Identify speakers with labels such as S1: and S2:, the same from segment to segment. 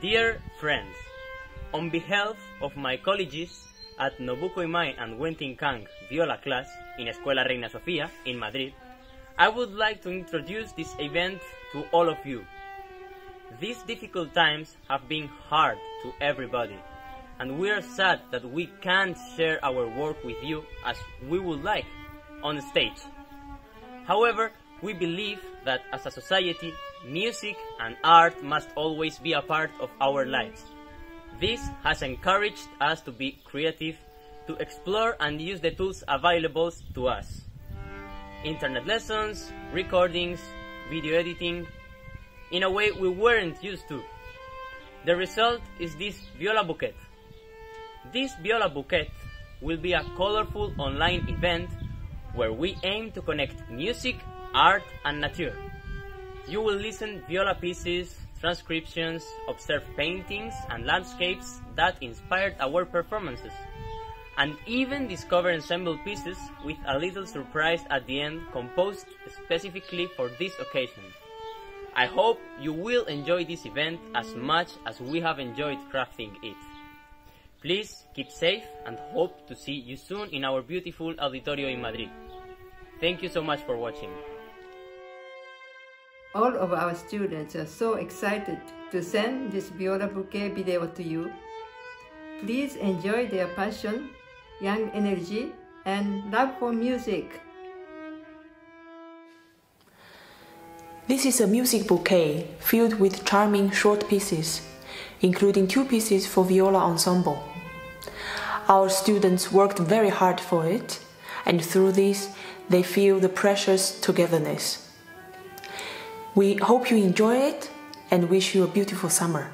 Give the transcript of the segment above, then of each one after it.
S1: Dear friends, on behalf of my colleagues at Nobuko Imai and Wenting Kang viola class in Escuela Reina Sofía in Madrid, I would like to introduce this event to all of you. These difficult times have been hard to everybody, and we are sad that we can't share our work with you as we would like on stage. However, we believe that as a society, music and art must always be a part of our lives. This has encouraged us to be creative, to explore and use the tools available to us. Internet lessons, recordings, video editing, in a way we weren't used to. The result is this Viola Bouquet. This Viola Bouquet will be a colorful online event where we aim to connect music, art, and nature. You will listen viola pieces, transcriptions, observe paintings and landscapes that inspired our performances, and even discover ensemble pieces with a little surprise at the end composed specifically for this occasion. I hope you will enjoy this event as much as we have enjoyed crafting it. Please keep safe and hope to see you soon in our beautiful auditorio in Madrid. Thank you so much for watching.
S2: All of our students are so excited to send this Viola Bouquet video to you. Please enjoy their passion, young energy, and love for music.
S3: This is a music bouquet filled with charming short pieces, including two pieces for viola ensemble. Our students worked very hard for it, and through this, they feel the precious togetherness. We hope you enjoy it and wish you a beautiful summer.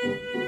S2: Música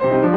S2: you.